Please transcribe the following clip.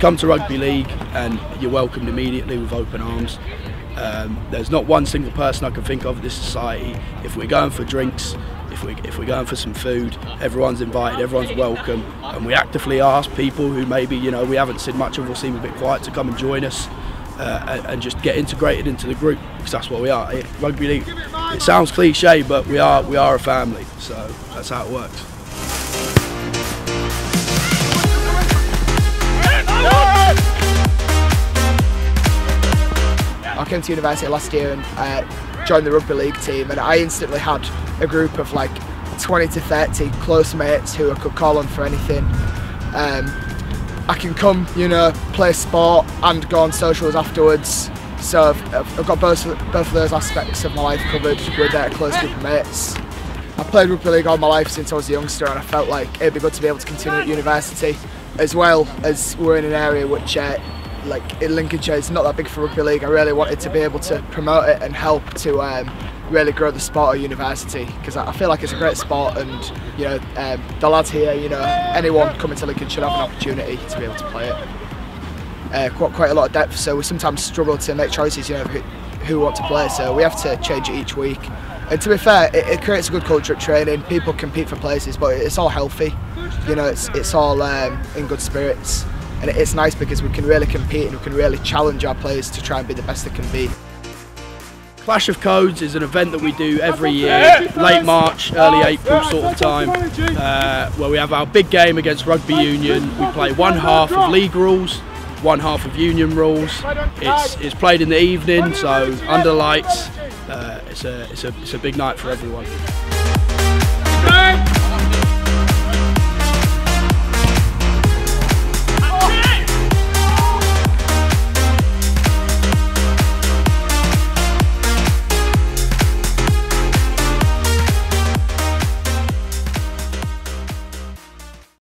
come to rugby league and you're welcomed immediately with open arms. Um, there's not one single person I can think of in this society. If we're going for drinks, if, we, if we're going for some food, everyone's invited, everyone's welcome, and we actively ask people who maybe you know we haven't seen much of or seem a bit quiet to come and join us. Uh, and, and just get integrated into the group because that's what we are. It, rugby league. It sounds cliche, but we are we are a family. So that's how it works. Came to university last year and uh, joined the rugby league team, and I instantly had a group of like 20 to 30 close mates who I could call on for anything. Um, I can come, you know, play sport and go on socials afterwards. So I've, I've got both, both of those aspects of my life covered with a close group of mates. I played rugby league all my life since I was a youngster, and I felt like it'd be good to be able to continue at university, as well as we're in an area which uh, like in Lincolnshire it's not that big for rugby league. I really wanted to be able to promote it and help to um, really grow the sport at university because I feel like it's a great sport and you know um, the lads here, you know anyone coming to Lincoln should have an opportunity to be able to play it. Uh, quite, quite a lot of depth, so we sometimes struggle to make choices, you know, who, who want to play. So we have to change it each week. And to be fair, it, it creates a good culture at training. People compete for places, but it's all healthy. You know, it's it's all um, in good spirits and it's nice because we can really compete and we can really challenge our players to try and be the best they can be. Clash of Codes is an event that we do every year, late March, early April sort of time, uh, where we have our big game against Rugby Union. We play one half of league rules, one half of union rules. It's, it's played in the evening, so under lights. Uh, it's, a, it's, a, it's a big night for everyone.